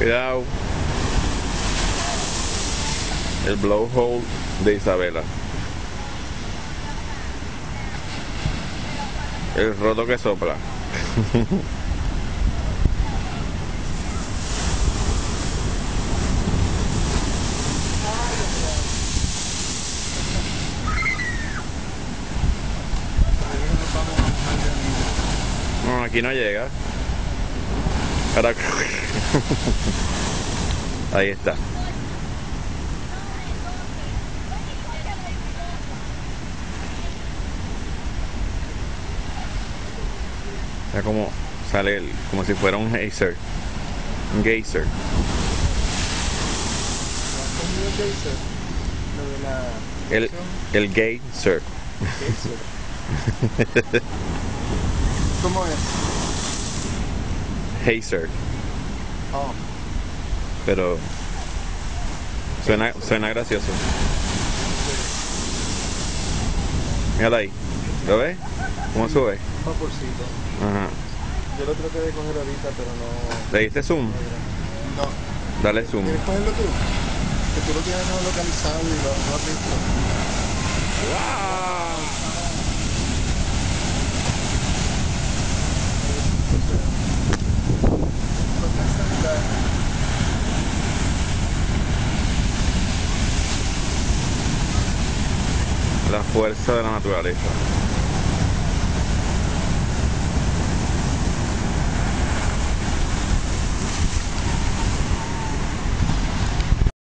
Cuidado. El blowhole de Isabela. El roto que sopla. No, aquí no llega. Ahora... Ahí está. Como sale el, como si fuera un geyser. Un geyser. Lo de la El, el geyser. ¿Cómo es? Geyser. Oh, Pero suena, suena gracioso. Mírala ahí. ¿Lo ves? ¿Cómo sube? vaporcito. Ajá. Yo lo traté de coger ahorita, pero no. ¿Le diste zoom? No. Dale zoom. ¿Quieres cogerlo tú? Que tú lo tienes no localizado y lo, lo has visto. La fuerza de la naturaleza.